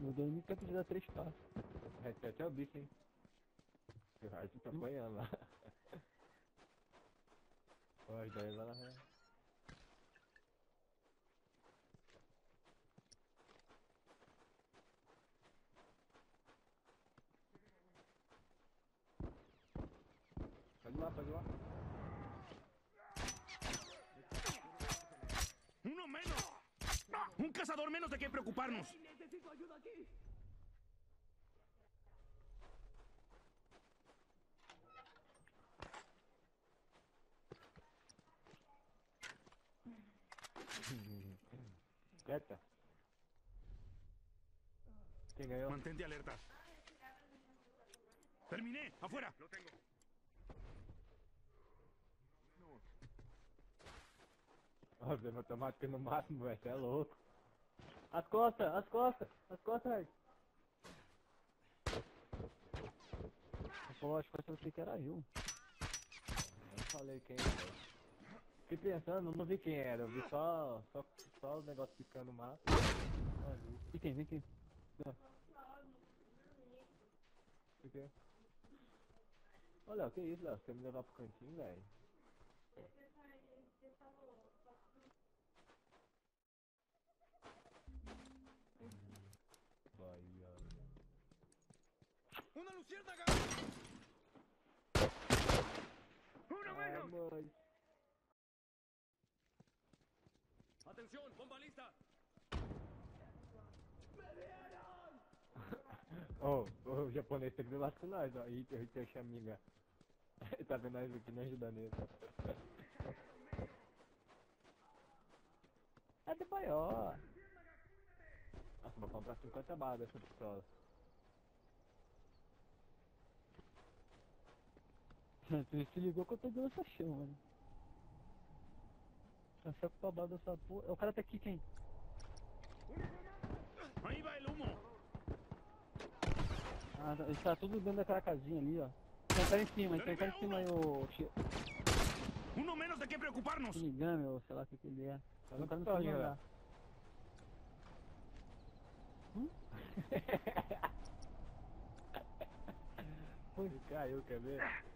Não deu nem tempo de dar três passos. Reset é o bicho, hein? O Hard tá apanhando lá. As ideias lá né? Pode ir lá, pode ir lá. ¡Uno menos! ¡Un cazador menos de qué preocuparnos! ¡Necesito ayuda aquí! Quieta. ¿Quién ganhou? Mantente alerta. ¡Terminé! ¡Afuera! Lo tengo. Ó, dando automática no máximo, velho. Você é louco. As costas, as costas, as costas, Hard. Pô, acho que eu pensei que era eu. Eu não falei quem era. Fiquei pensando, não vi quem era. Eu vi só, só, só o negócio ficando massa. Vem aqui, vem aqui. Ô, Léo, que isso, Léo? Você quer me levar pro cantinho, velho? ¡Una luciérnaga! ¡Uno menos! mãe. ¡Atención! ¡Bomba lista! Ô, o japonês tem que levar com nós, ó. Ih, eu te amiga. Ele tá vendo nós aqui, não ajuda nele. É de maior. Nossa, vou comprar 50 balas dessa pistola. Tu se ligou que eu tô dando essa chão, mano. Essa babada dessa porra. O cara tá aqui quem? ¡Ahí va el humo! Ah, tá- ele tá tudo dentro daquela casinha ali, ó. Tem um cara em cima, tem um cara em cima aí, o. Che- ¡Uno menos de qué preocuparnos! Shinigami, ou sei lá o que que ele é. Tá um cara no lá. Hum? Ele caiu, quer ver?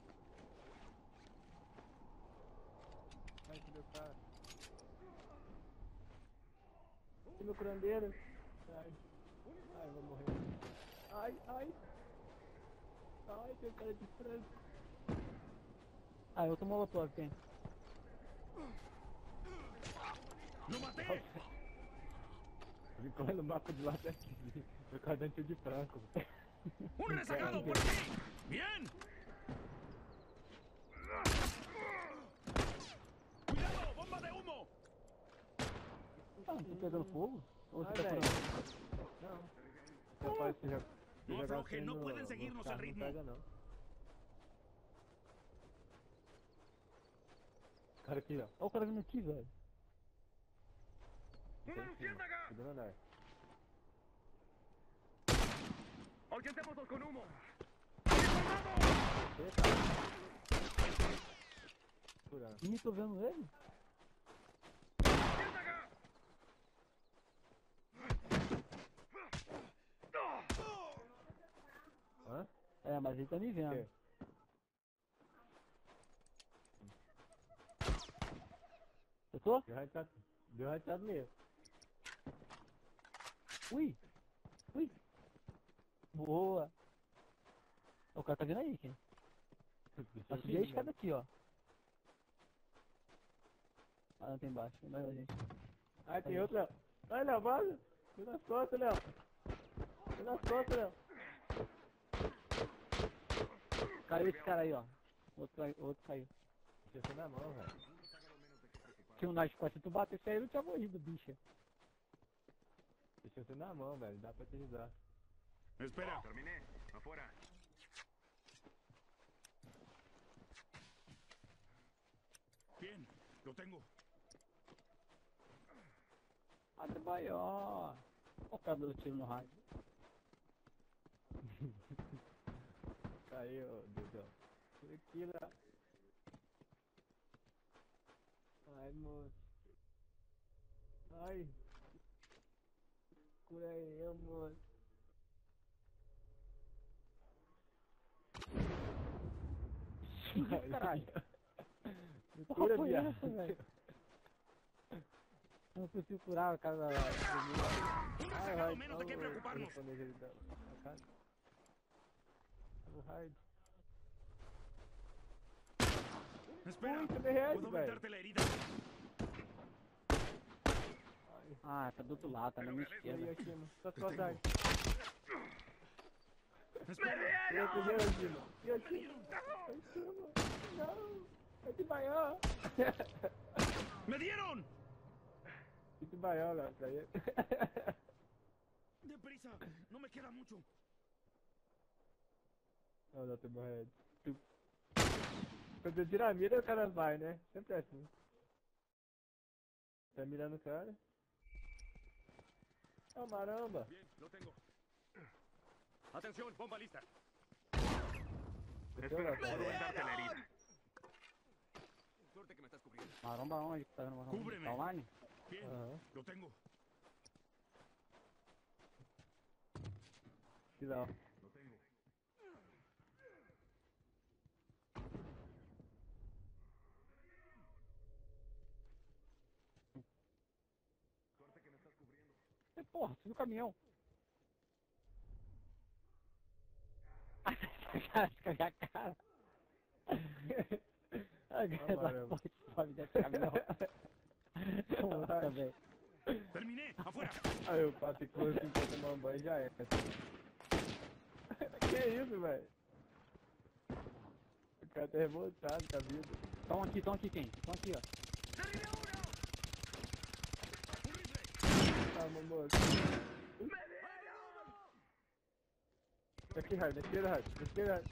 Que meu curandeiro. Ai. Ai, vou morrer. Ai, ai. Ai, tem cara de frango. Ah, eu tô molotov, quem? ¡Lo maté! Vim correndo no mapa de lá até aqui. Meu cadente de franco. ¡Un rezagado por aquí! ¡Bien! ¡Cuidado! ¡Bomba de humo! Ah, tô pegando fogo? Ou você tá velho. curando? Não. Você pode se jo- se No jogar afloje, assim no no- pueden no seguirnos não ritmo. pega, não. Cara aqui, ó. Olha o cara vindo aqui, velho. ¡Una luciérnaga! Segundo andar. ¡Ahuyentemos con humo! Ih, tô vendo ele. ¡Luciérnaga! Hã? É, mas ele tá me vendo. Eu tô? Deu headshot. Deu headshot mesmo. Ui! Ui! Boa! O cara tá vindo aí, quem? Deixa Eu subi a escada aqui, ó. Ah, não tem embaixo. Vai lá, gente. Ai, tem outro, Léo. Ai, Léo, vaza. Vem nas costas, Léo. Vem nas costas, Léo. Caiu esse cara aí, ó. Outro, caiu, outro caiu. Deixou na mão, velho. Tinha um Night Se tu bateu esse aí, eu tinha morrido, bicha. Deixou você na mão, velho. Dá pra utilizar. Espera. Terminei. Afora. Bien, eu tenho Até maior. Olha o cara do tiro no rádio. Caiu, Dudão. Tequila. Ai, moço. Ai. Cura aí, moço. Caralho. Me cura, viado. velho? Eu não consigo curar o cara da... Ai, rezagado ai, menos calma, preocuparnos. Eu vou da- da. Tá hard. Espera. Uy, se me reage, Puedo velho. vendarte la herida. Ah, tá do outro lado, tá na minha E aí, esquerda. Yoshima? Só sua tarde. Espera. Eu peguei o Yoshima. Yoshima. Yoshima. Não. É de Baião. ¡Me dieron! É de Baião, Léo. Pra ele. ¡Deprisa! No me queda mucho. Não, não, tem morrendo. Quando você tira a mira, o cara vai, né? Sempre é assim. Tá mirando o cara. Oh, maramba. Bien, lo tengo. Atención, bomba lista. Espera, herida. Suerte que me estás cubriendo. Maromba onde? Tá vendo maromba? Cúbreme. Tá online? Bien, Aham. lo tengo. Que da. Lo tengo. Suerte que me estás cubriendo. E, porra, subiu o caminhão. Escagar a cara. A da sobe desse caminhão. Puta, velho. Terminé, afuera. Aí o Pato ficou assim pra tomar um banho e já é. que isso, velho? O cara tá revoltado com a vida. Tão aqui, tão aqui quem? Tão aqui, ó. Meu moço. Aqui, Hard, na esquerda, Hard, na esquerda, Hard.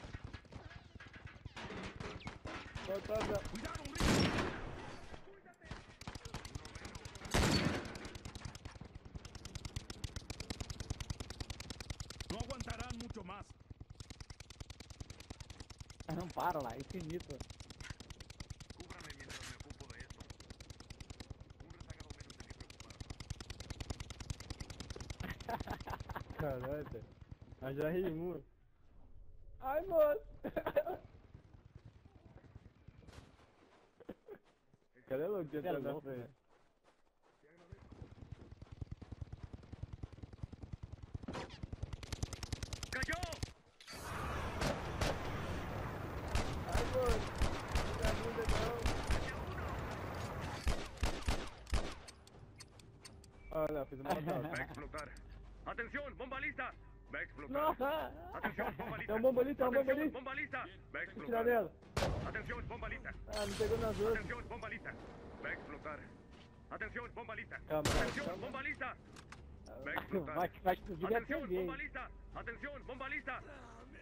Volta, volta. Cuidado. No aguantarán mucho más. Não para lá, é infinito. Velho. Mas já rimou. Ai, moço. Cadê o louco é entrou na louco, frente? moço. Não fiz uma Va a montagem. explotar. ¡Atención, bomba lista! Va a explotar. Nossa! Atención, bomba lista. Um bomba um bomba Atención, ali. bomba lista. Va a explotar. Atención, bomba lista. Ah, não pegou nas outras. Atención, bomba lista. Va a explotar. Atención, bomba lista. Atención, bomba lista. Va a explotar. Atención, bomba lista. Atención, bomba lista.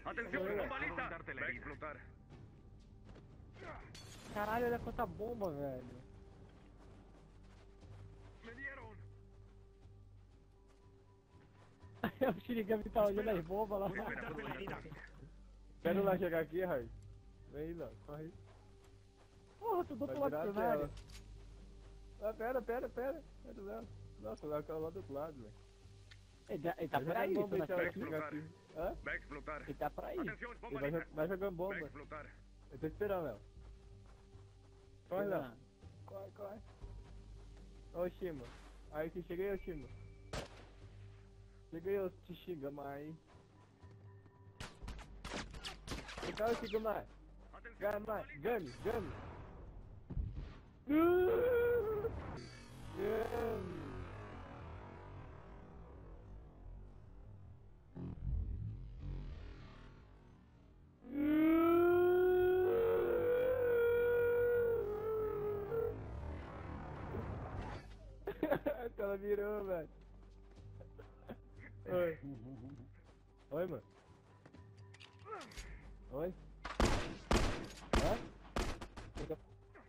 Atención, bomba lista. Va a explotar. Caralho, olha quanta bomba, velho. Me dieron. O Shinigami tá olhando as bombas lá. Voy a vendarte la herida. Quero lá chegar aqui, Hard. Vem aí, Léo. Corre aí. Porra, tô do outro lado do a cenário. tela. Ah, pera, pera, pera. Pera, Léo. Nossa, o Léo caiu lá do outro lado, velho. Ele, ele tá Vai por aí, aqui. Hã? Va a explotar. Ele tá por aí. Ele vai, jogando bomba. explotar. Eu tô esperando, Léo. Corre, Léo. Corre, corre. Ô, Shima. Aí que cheguei, ô, Shima. Cheguei, ô, Tishigama Então, Shigama. Atención, Gama, bomba lista. Gami, Gami. Uh! Gami. Ela virou, velho. Oi. Oi, mano. Oi. Hã?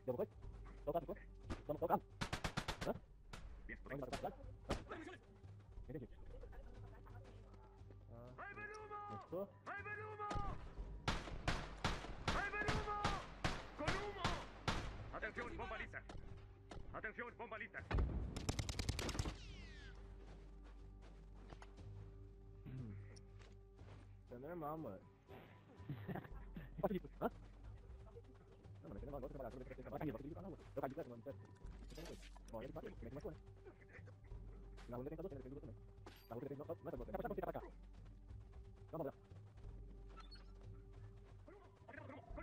Depois? Toca, tocou? Vamos tocar? Bien, por Vamos ahí. tocar? Entendi. Ah, ¡Ahí va el humo! gostou? ¡Ahí va el humo! ¡Ahí va el humo! ¡Con humo! Atención, bomba lista. Atención, bomba lista. É normal, mano. Pode ir. Hã? Não, mano, aqui não vai trabalhar. Toda vez que você trabalha, pode ir pra rua. Eu caí de perto, mano, certo? Bom, ele bateu. Como é que machucou, né? Na rua tem tentador, tem tentador também. Na rua tem tentador, não é tentador. Dá pra você pra cá. Vamos lá.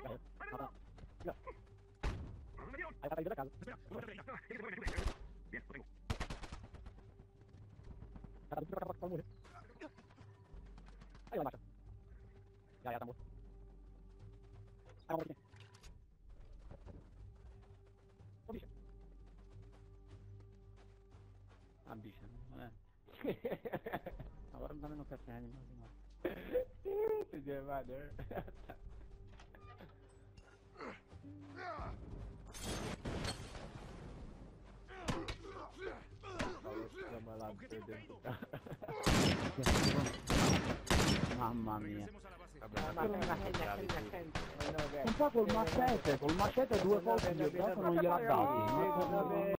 Já é. Ah, tá. Já. Aí tá dentro da casa. Bien, lo tengo. Tá tudo pra cá pra morrer. Aí lá embaixo. Já, já, tá morto. Aí, vamos aqui. Ô, bicha. Ah, bicha, não é? Agora não tá vendo o café animal demais. Esse dia é maneiro. Vamos lá, perdendo. Mamma mia. Un po' col macete, col macete due volte gli ho dato non gliel'ha dato.